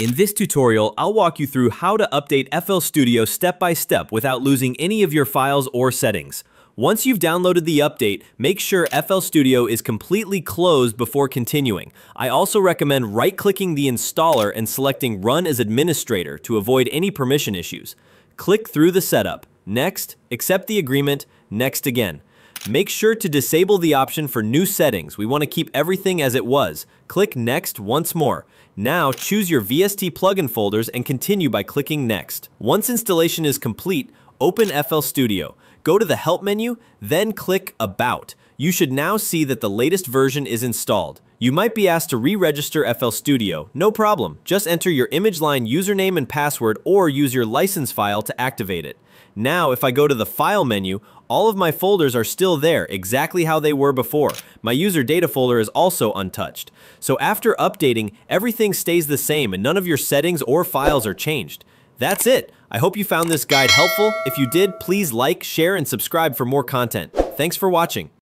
In this tutorial, I'll walk you through how to update FL Studio step by step without losing any of your files or settings. Once you've downloaded the update, make sure FL Studio is completely closed before continuing. I also recommend right-clicking the installer and selecting Run as Administrator to avoid any permission issues. Click through the setup. Next, accept the agreement, next again. Make sure to disable the option for new settings. We want to keep everything as it was. Click Next once more. Now choose your VST plugin folders and continue by clicking Next. Once installation is complete, open FL Studio. Go to the Help menu, then click About. You should now see that the latest version is installed. You might be asked to re-register FL Studio. No problem. Just enter your image line username and password or use your license file to activate it. Now, if I go to the File menu, all of my folders are still there, exactly how they were before. My user data folder is also untouched. So after updating, everything stays the same and none of your settings or files are changed. That's it. I hope you found this guide helpful. If you did, please like, share, and subscribe for more content. Thanks for watching.